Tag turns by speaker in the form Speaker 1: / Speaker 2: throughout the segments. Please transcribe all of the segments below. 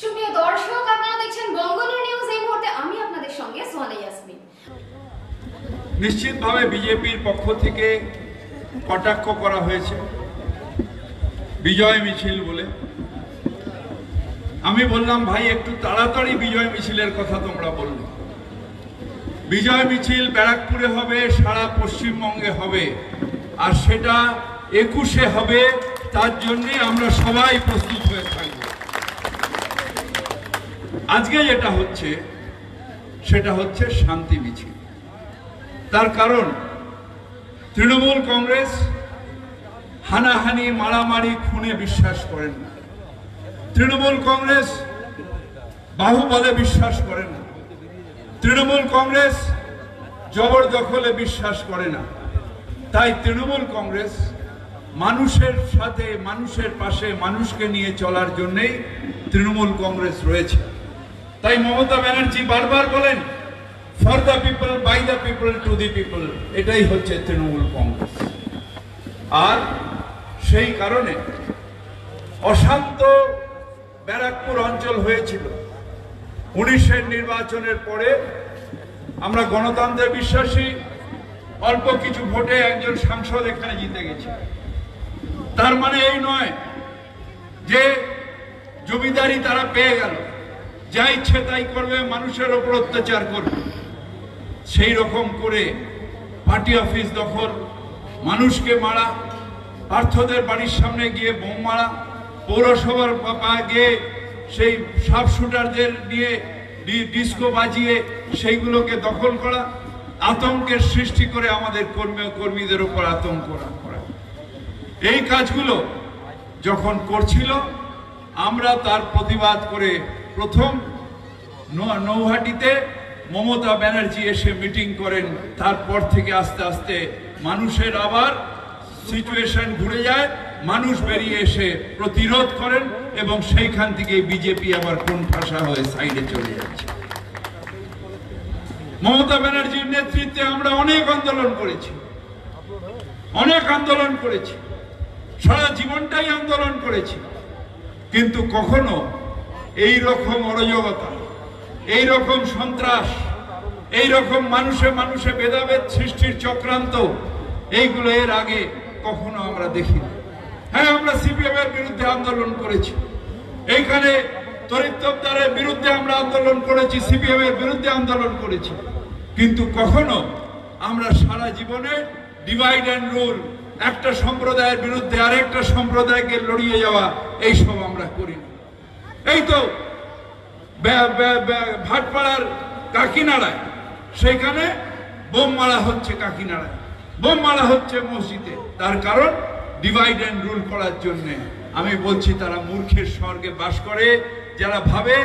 Speaker 1: সুপ্রিয় দর্শক, আপনারা দেখছেন বঙ্গনুর নিউজ এই মুহূর্তে আমি আপনাদের সঙ্গে সোহানা ইয়াসমিন।
Speaker 2: নিশ্চিতভাবে বিজেপির পক্ষ থেকে কটাক্ষ করা হয়েছে। বিজয় মিছিল বলে। আমি বললাম, ভাই, একটু তাড়াতাড়ি বিজয় মিছিলের কথা তোমরা বললে। বিজয় মিছিল ব্যারাকপুরে হবে, সারা পশ্চিমবঙ্গে হবে। আর সেটা একুশে হবে, তার জন্যে আমরা সবাই প্রস্তুত হয়ে থাকব আজকে যেটা হচ্ছে, সেটা হচ্ছে শান্তি মিছিল। তার কারণ, তৃণমূল কংগ্রেস হানাহানি, মারামারি, খুনে বিশ্বাস করেন না। তৃণমূল কংগ্রেস বাহুবলে বিশ্বাস করে না। তৃণমূল কংগ্রেস জবরদখলে বিশ্বাস করে না। তাই তৃণমূল কংগ্রেস মানুষের সাথে, মানুষের পাশে, মানুষকে নিয়ে চলার জন্যেই তৃণমূল কংগ্রেস রয়েছে। তাই মমতা ব্যানার্জি বারবার বলেন for the people by the people to the people এটাই হচ্ছে তৃণমূল কংগ্রেস। আর সেই কারণে অশান্ত ব্যারাকপুর অঞ্চল হয়েছিল। উনিশের নির্বাচনের পরে আমরা গণতন্ত্রে বিশ্বাসী, অল্প কিছু ভোটে একজন সাংসদ এখানে জিতে গেছে। তার মানে এই নয় যে জমিদারি তারা পেয়ে গেল। যা ইচ্ছে তাই করবে, মানুষের ওপর অত্যাচার করবে। সেই রকম করে পার্টি অফিস দখল, মানুষকে মারা, পার্থদের বাড়ির সামনে গিয়ে বোম মারা, পৌরসভার পা গিয়ে সেই সাব শুটারদের নিয়ে ডিস্কো বাজিয়ে সেইগুলোকে দখল করা, আতঙ্কের সৃষ্টি করে আমাদের কর্মী কর্মীদের উপর আতঙ্ক করা। এই কাজগুলো যখন করছিল, আমরা তার প্রতিবাদ করে প্রথম নৌহাটিতে মমতা ব্যানার্জি এসে মিটিং করেন। তারপর থেকে আস্তে আস্তে মানুষের আবার সিচুয়েশন ঘুরে যায়, মানুষ বেরিয়ে এসে প্রতিরোধ করেন এবং সেইখান থেকে বিজেপি আবার কোন ভাষা হয়ে সাইডে চলে যাচ্ছে। মমতা ব্যানার্জির নেতৃত্বে আমরা অনেক আন্দোলন করেছি। অনেক আন্দোলন করেছি। সারা জীবনটাই আন্দোলন করেছি। কিন্তু কখনো এই রকম অরাজকতা, এই রকম সন্ত্রাস, এই রকম মানুষে মানুষে ভেদাভেদ সৃষ্টির চক্রান্ত, এইগুলো এর আগে কখনো আমরা দেখিনি। হ্যাঁ আমরা সিপিএম এর বিরুদ্ধে আন্দোলন করেছি। এইখানে তরিত্তবদারের বিরুদ্ধে আমরা আন্দোলন করেছি, সিপিএম এর বিরুদ্ধে আন্দোলন করেছি। কিন্তু কখনো আমরা সারা জীবনে ডিভাইড অ্যান্ড রুল একটা সম্প্রদায়ের বিরুদ্ধে আরেকটা সম্প্রদায়কে লড়িয়ে যাওয়া, এইসব আমরা করিনি। এই তো ভাটপাড়ার কাকিনাড়ায়। সেখানে বোম মারা হচ্ছে কাকিনাড়ায়। বোম মারা হচ্ছে মসজিদে। তার কারণ ডিভাইড অ্যান্ড রুল করার জন্য। আমি বলছি, তারা মূর্খের স্বর্গে বাস করে। যারা ভাবে,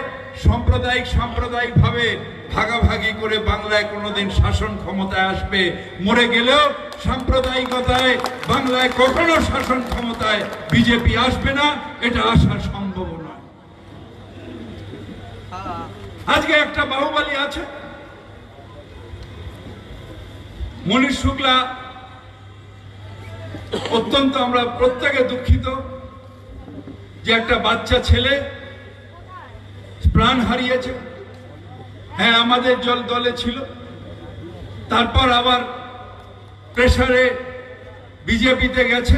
Speaker 2: সাম্প্রদায়িক সাম্প্রদায়িক ভাবে ভাগাভাগি করে বাংলায় কোনোদিন শাসন ক্ষমতায় আসবে, মরে গেলেও সাম্প্রদায়িকতায় বাংলায় কখনো শাসন ক্ষমতায় বিজেপি আসবে না, এটা আসা সম্ভব নয় আজকে একটা বাহুবলী আছে। মনীষ শুক্লা অত্যন্ত আমরা প্রত্যেকে দুঃখিত যে একটা বাচ্চা ছেলে প্রাণ হারিয়েছে। হ্যাঁ আমাদের জল দলে ছিল। তারপর আবার প্রেশারে বিজেপিতে গেছে,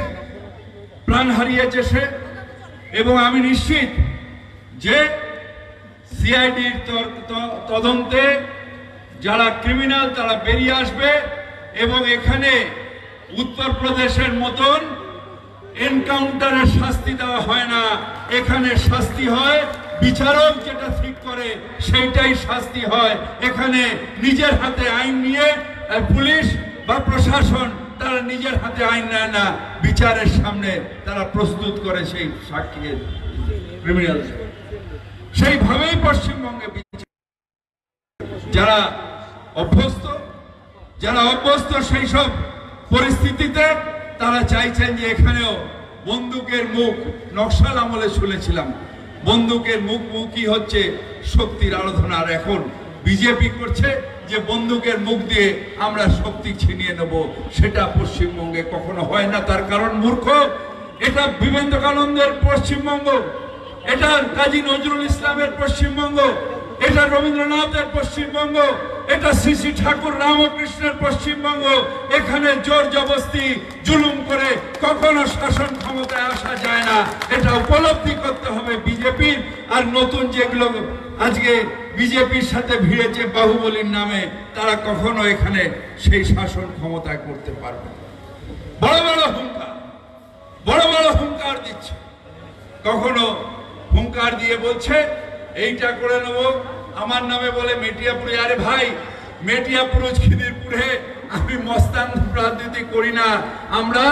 Speaker 2: প্রাণ হারিয়েছে সে। এবং আমি নিশ্চিত যে সিআইডির তদন্তে যারা ক্রিমিনাল তারা বেরিয়ে আসবে এবং এখানে উত্তরপ্রদেশের মতন এনকাউন্টারের শাস্তি দেওয়া হয় না। এখানে শাস্তি হয়, বিচারক যেটা ঠিক করে সেইটাই শাস্তি হয়। এখানে নিজের হাতে আইন নিয়ে পুলিশ বা প্রশাসন তারা নিজের হাতে আইন নেয় না। বিচারের সামনে তারা প্রস্তুত করে সেই সাক্ষীর ক্রিমিনাল সেইভাবেই পশ্চিমবঙ্গে যারা অভ্যস্ত যারা অভ্যস্ত সেই সব পরিস্থিতিতে তারা চাইছেন যে এখানেও বন্দুকের মুখ নকশাল আমলে শুনেছিলাম বন্দুকের মুখ মুখই হচ্ছে শক্তির আরাধনা। আর এখন বিজেপি করছে যে বন্দুকের মুখ দিয়ে আমরা শক্তি ছিনিয়ে নেব। সেটা পশ্চিমবঙ্গে কখনো হয় না। তার কারণ মূর্খ, এটা বিবেকানন্দের পশ্চিমবঙ্গ। এটা কাজী নজরুল ইসলামের পশ্চিমবঙ্গ, এটা রবীন্দ্রনাথের পশ্চিমবঙ্গ, এটা শ্রী শ্রী ঠাকুর রামকৃষ্ণের পশ্চিমবঙ্গ। এখানে জোর জবস্তি জুলুম করে কখনো শাসন ক্ষমতায় আসা যায় না। এটা উপলব্ধি করতে হবে বিজেপির আর নতুন যেগুলো আজকে বিজেপির সাথে ভিড়েছে বাহুবলীর নামে, তারা কখনো এখানে সেই শাসন ক্ষমতায় করতে পারবে। বড় বড় হুঙ্কার, বড় বড় হুঙ্কার দিচ্ছে। কখনো হুঙ্কার দিয়ে বলছে, এইটা করে নেব। আমার নামে বলে, মেটিয়াপুরে, আরে ভাই, মেটিয়াপুর, খিদিরপুরে আমি মস্তান রাজনীতি করি না। আমরা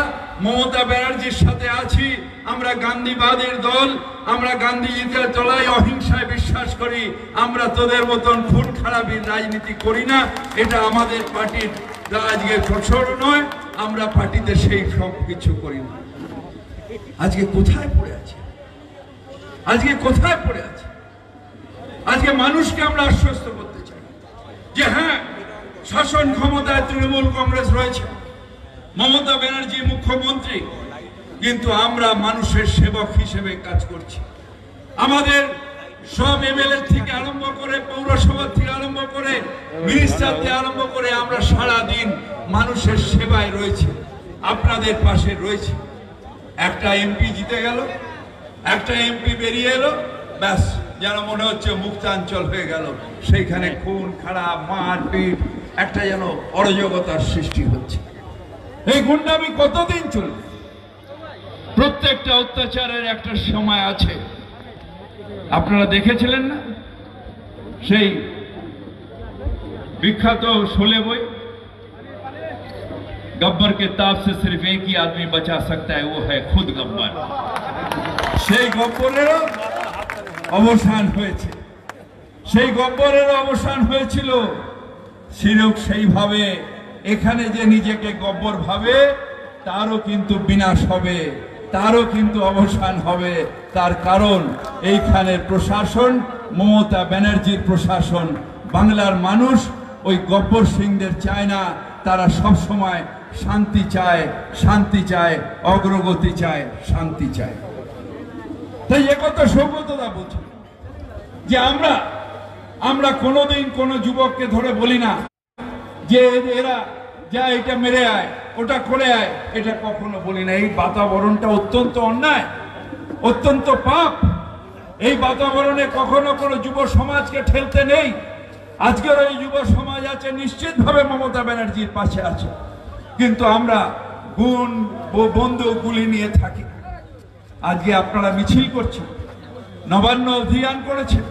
Speaker 2: মমতা ব্যানার্জির সাথে আছি, আমরা গান্ধীবাদের দল, আমরা গান্ধীজিতে চলাই অহিংসায় বিশ্বাস করি, আমরা তোদের মতন খুন খারাপির রাজনীতি করি না। এটা আমাদের পার্টির আজকে প্রচুর নয়, আমরা পার্টিতে সেই সব কিছু করি না। আজকে কোথায় পড়ে আছে? আজকে কোথায় পড়ে আছে? আজকে মানুষকে আমরা আশ্বস্ত করতে চাই। যে হ্যাঁ শাসন ক্ষমতায় তৃণমূল কংগ্রেস রয়েছে, মমতা ব্যানার্জি মুখ্যমন্ত্রী, কিন্তু আমরা মানুষের সেবক হিসেবে কাজ করছি। আমাদের সব এমএলএ থেকে আরম্ভ করে পৌরসভা থেকে আরম্ভ করে মিনিস্টার থেকে আরম্ভ করে আমরা সারা দিন মানুষের সেবায় রয়েছে, আপনাদের পাশে রয়েছে। একটা এমপি জিতে গেল একটা এমপি বেরিয়ে এলো ব্যাস যেন মনে হচ্ছে মুক্তাঞ্চল হয়ে গেল সেইখানে খুন খারাপ মারপিট একটা যেন অরাজকতার সৃষ্টি হচ্ছে এই গুন্ডামি কতদিন চলবে প্রত্যেকটা অত্যাচারের একটা সময় আছে আপনারা দেখেছিলেন না সেই বিখ্যাত শোলে বই गब्बर के ताप से सिर्फ एक ही आदमी बचा सकता है वो है खुद गब्बर সেই গব্বরেরও অবসান হয়েছে। সেই গব্বরের অবসান হয়েছিল। সিরক সেইভাবে এখানে যে নিজেকে গব্বর ভাবে, তারও কিন্তু বিনাশ হবে, তারও কিন্তু অবসান হবে। তার কারণ এইখানের প্রশাসন, মমতা ব্যানার্জির প্রশাসন। বাংলার মানুষ ওই গব্বর সিংদের চায় না, তারা সব সময় শান্তি চায় শান্তি চায়, অগ্রগতি চায়, শান্তি চায়। তাই একথা সৌগতদা বলছে যে আমরা আমরা কোনোদিন কোনো যুবককে ধরে বলি না যে এরা যা এটা মেরে আয়, ওটা করে আয়, এটা কখনো বলি না। এই বাতাবরণটা অত্যন্ত অন্যায়, অত্যন্ত পাপ। এই বাতাবরণে কখনো কোনো যুব সমাজকে ঠেলতে নেই। আজকের ওই যুব সমাজ আছে, নিশ্চিতভাবে মমতা ব্যানার্জির পাশে আছে। কিন্তু আমরা গুণ বন্দুক গুলি নিয়ে থাকি। আজকে আপনারা মিছিল করছেন। নবান্ন অভিযান করেছেন।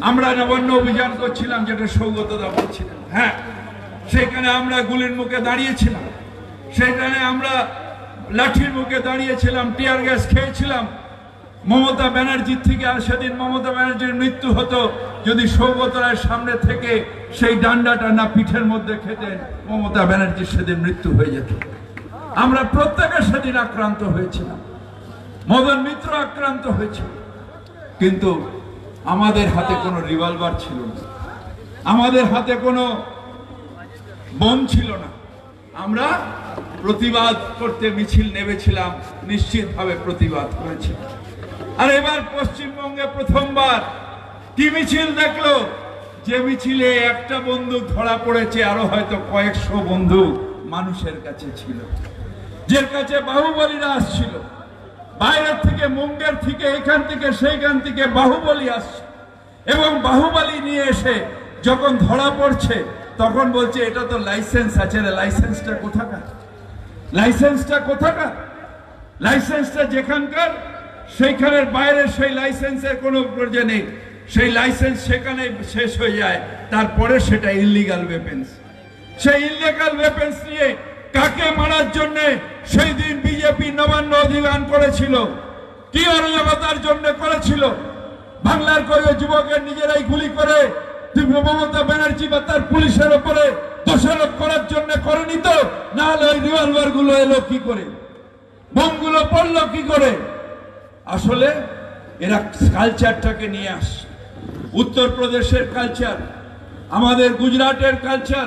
Speaker 2: আমরা নবান্ন অভিযান করছিলাম, যেটা সৌগতদা বলছিলেন হ্যাঁ সেখানে আমরা গুলির মুখে দাঁড়িয়েছিলাম। সেখানে আমরা লাঠির মুখে দাঁড়িয়েছিলাম, টিয়ার গ্যাস খেয়েছিলাম। মমতা ব্যানার্জির থেকে আর সেদিন মমতা ব্যানার্জির মৃত্যু হতো যদি সৌগত রায়ের সামনে থেকে সেই ডান্ডাটা না পিঠের মধ্যে খেতেন মমতা ব্যানার্জির সেদিন মৃত্যু হয়ে যেত। আমরা প্রত্যেকে সেদিন আক্রান্ত হয়েছিলাম। মদন মিত্র আক্রান্ত হয়েছিল। কিন্তু আমাদের হাতে কোনো রিভলভার ছিল না। আমাদের হাতে কোনো বোম ছিল না। আমরা প্রতিবাদ করতে মিছিল নেমেছিলাম, নিশ্চিতভাবে প্রতিবাদ করেছিলাম আর এবার পশ্চিমবঙ্গে প্রথমবার কি মিছিল দেখল? যে মিছিলে একটা বন্দুক ধরা পড়েছে, আরও হয়তো কয়েকশো বন্দুক মানুষের কাছে ছিল। যার কাছে বাহুবলীরা আসছিল। বাইরের থেকে মুঙ্গের থেকে এখান থেকে সেইখান থেকে বাহুবলী আসছে। এবং বাহুবলী নিয়ে এসে যখন ধরা পড়ছে, তখন বলছে, এটা তো লাইসেন্স আছে লাইসেন্সটা কোথাকার? লাইসেন্সটা কোথাকার? লাইসেন্সটা যেখানকার, সেইখানের বাইরে সেই লাইসেন্সের কোনো প্রয়োজন নেই। সেই লাইসেন্স সেখানে শেষ হয়ে যায়, তারপরে সেটা ইলিগাল ওয়েপেন্স সেই ইলিগাল ওয়েপেন্স নিয়ে কাকে মারার জন্য সেই দিন বিজেপি নবান্ন অধিকান করেছিল। কি অরাজকতার জন্য করেছিল। বাংলার কয়েক যুবকের নিজেরাই গুলি করে মমতা ব্যানার্জি বা তার পুলিশের ওপরে দোষারোপ করার জন্য করেনি তো? না হলে ওই রিভলভারগুলো এলো কি করে? বোমগুলো পড়ল কি করে? আসলে এরা কালচারটাকে নিয়ে আসছে। উত্তরপ্রদেশের কালচার আমাদের গুজরাটের কালচার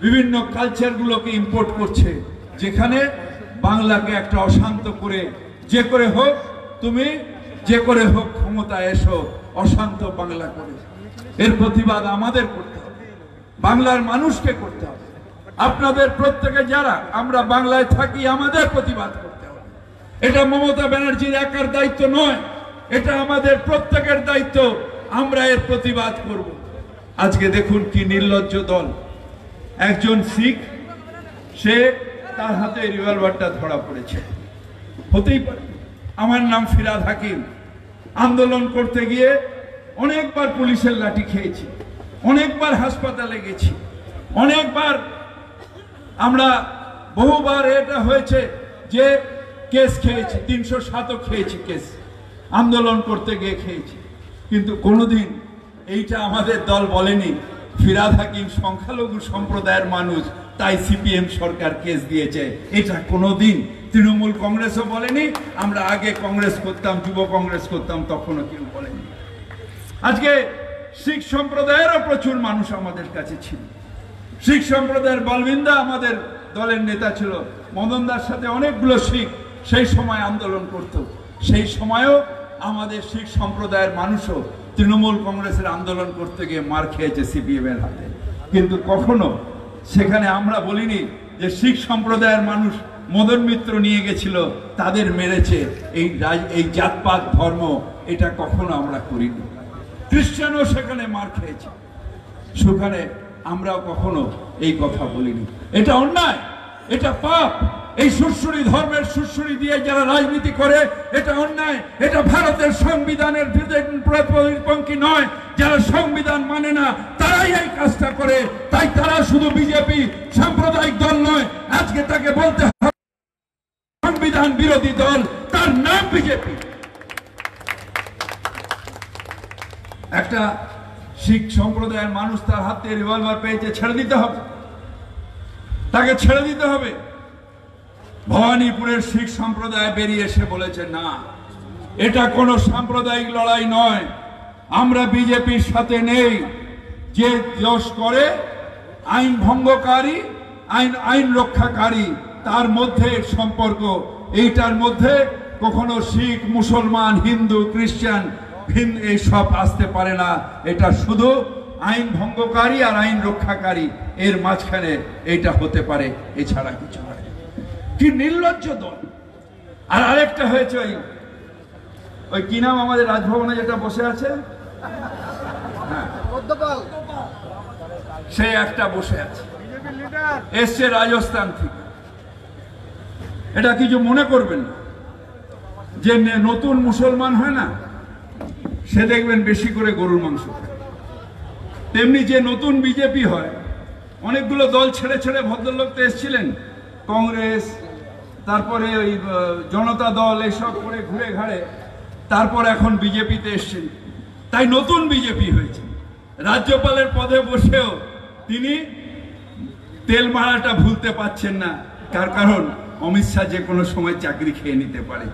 Speaker 2: বিভিন্ন কালচারগুলোকে ইম্পোর্ট করছে। যেখানে বাংলাকে একটা অশান্ত করে যে করে হোক, তুমি যে করে হোক ক্ষমতা এসো, অশান্ত বাংলা করে। এর প্রতিবাদ আমাদের করতে হবে। বাংলার মানুষকে করতে হবে। আপনাদের প্রত্যেকে যারা, আমরা বাংলায় থাকি, আমাদের প্রতিবাদ করতে হবে। এটা মমতা ব্যানার্জির একার দায়িত্ব নয়, এটা আমাদের প্রত্যেকের দায়িত্ব। আমরা এর প্রতিবাদ করব। আজকে দেখুন কি নির্লজ্জ দল। একজন শিখ, সে তার হাতে রিভলভারটা ধরা পড়েছে। হতেই পারে। আমার নাম ফিরাদ হাকিম। আন্দোলন করতে গিয়ে অনেকবার পুলিশের লাঠি খেয়েছি। অনেকবার হাসপাতালে গেছি। অনেকবার আমরা বহুবার এটা হয়েছে যে কেস খেয়েছি, তিনশো সাতও খেয়েছি কেস। আন্দোলন করতে গিয়ে খেয়েছি। কিন্তু কোনোদিন এইটা আমাদের দল বলেনি। ফিরাদ হাকিম সংখ্যালঘু সম্প্রদায়ের মানুষ তাই সিপিএম সরকার কেস দিয়েছে। এটা কোনোদিন তৃণমূল কংগ্রেসও বলেনি। আমরা আগে কংগ্রেস করতাম, যুব কংগ্রেস করতাম, তখনও কেউ বলেনি। আজকে শিখ সম্প্রদায়েরও প্রচুর মানুষ আমাদের কাছে ছিল। শিখ সম্প্রদায়ের বলবিন্দা আমাদের দলের নেতা ছিল। মদনদার সাথে অনেকগুলো শিখ সেই সময় আন্দোলন করত। সেই সময়ও আমাদের শিখ সম্প্রদায়ের মানুষও তৃণমূল কংগ্রেসের আন্দোলন করতে গিয়ে মার খেয়েছে সিপিএমের হাতে। কিন্তু কখনো সেখানে আমরা বলিনি যে শিখ সম্প্রদায়ের মানুষ মদন মিত্র নিয়ে গেছিল, তাদের মেরেছে, এই এই জাতপাত ধর্ম এটা কখনো আমরা করিনি। খ্রিস্টানও সেখানে মার খেয়েছে। সেখানে আমরাও কখনো এই কথা বলিনি। এটা অন্যায়, এটা পাপ। এই সুশ্রী ধর্মের সুশ্রী দিয়ে যারা রাজনীতি করে, এটা অন্যায়। এটা ভারতের সংবিধানের নয়। যারা সংবিধান মানে না তারাই এই কাজটা করে, তাই তারা শুধু বিজেপি সাম্প্রদায়িক দল নয়, আজকে তাকে বলতে সংবিধান বিরোধী দল, তার নাম বিজেপি একটা শিখ সম্প্রদায়ের মানুষ তার হাতে রিভলভার পেয়েছে, ছেড়ে দিতে হবে। তাকে ছেড়ে দিতে হবে। ভবানীপুরের শিখ সম্প্রদায় বেরিয়ে এসে বলেছে, না, এটা কোনো সাম্প্রদায়িক লড়াই নয়। আমরা বিজেপির সাথে নেই। যে দোষ করে আইন ভঙ্গকারী, আইন আইন রক্ষাকারী, তার মধ্যে সম্পর্ক। এইটার মধ্যে কখনো শিখ, মুসলমান, হিন্দু খ্রিস্টান ভিন এইসব আসতে পারে না। এটা শুধু আইন ভঙ্গকারী আর আইন রক্ষাকারী। এর মাঝখানে এটা হতে পারে, এছাড়া কিছু নয় কি নির্লজ্জ দল। আর আরেকটা হয়েছে ওই ওই কি নাম আমাদের রাজভবনে যেটা বসে আছে?
Speaker 3: পদ্মপাল
Speaker 2: সে একটা বসে আছে। এসছে রাজস্থান থেকে। এটা কিছু মনে করবেন না। যে নতুন মুসলমান হয় না সে দেখবেন বেশি করে গরুর মাংস তেমনি যে নতুন বিজেপি হয় অনেকগুলো দল ছেড়ে ছেড়ে ভদ্রলোক তো এসছিলেন। কংগ্রেস তারপরে ওই জনতা দল এসব করে ঘুরে ঘাড়ে তারপর এখন বিজেপিতে এসছেন। তাই নতুন বিজেপি হয়েছে। রাজ্যপালের পদে বসেও তিনি তেল মারাটা ভুলতে পারছেন না। তার কারণ অমিত শাহ যে কোনো সময় চাকরি খেয়ে নিতে পারে।